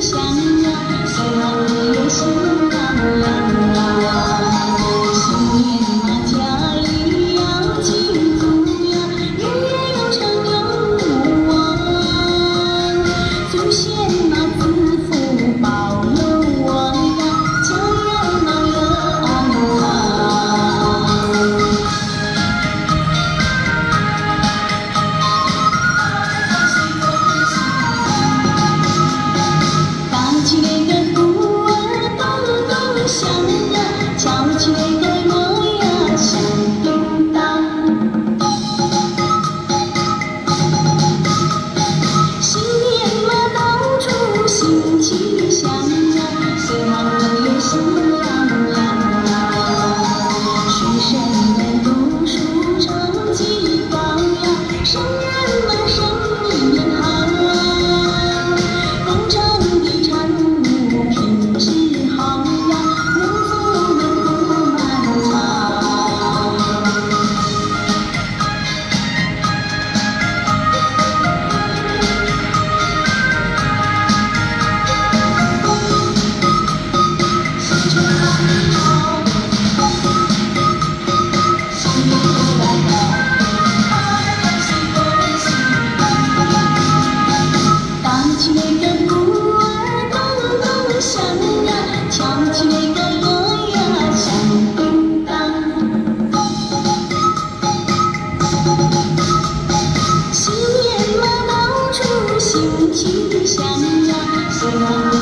Song. Thank you.